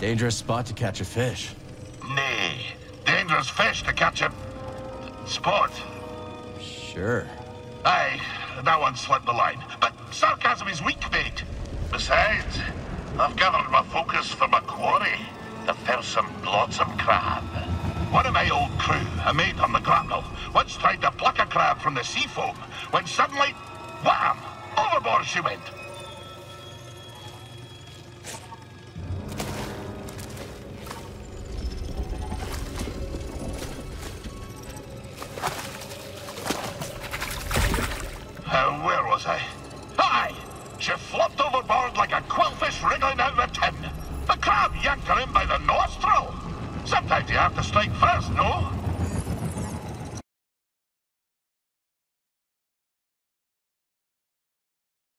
Dangerous spot to catch a fish. Nay, dangerous fish to catch a... sport. Sure. Aye, that one slipped the line. But sarcasm is weak bait. Besides, I've gathered my focus for my quarry, the fearsome Glottsamcrab. One of my old crew, a mate on the grapnel, once tried to pluck a crab from the sea foam, when suddenly, wham! Overboard she went. Was I? Aye! She flopped overboard like a quillfish wriggling out of a tin. The crab yanked her in by the nostril. Sometimes you have to strike first, no?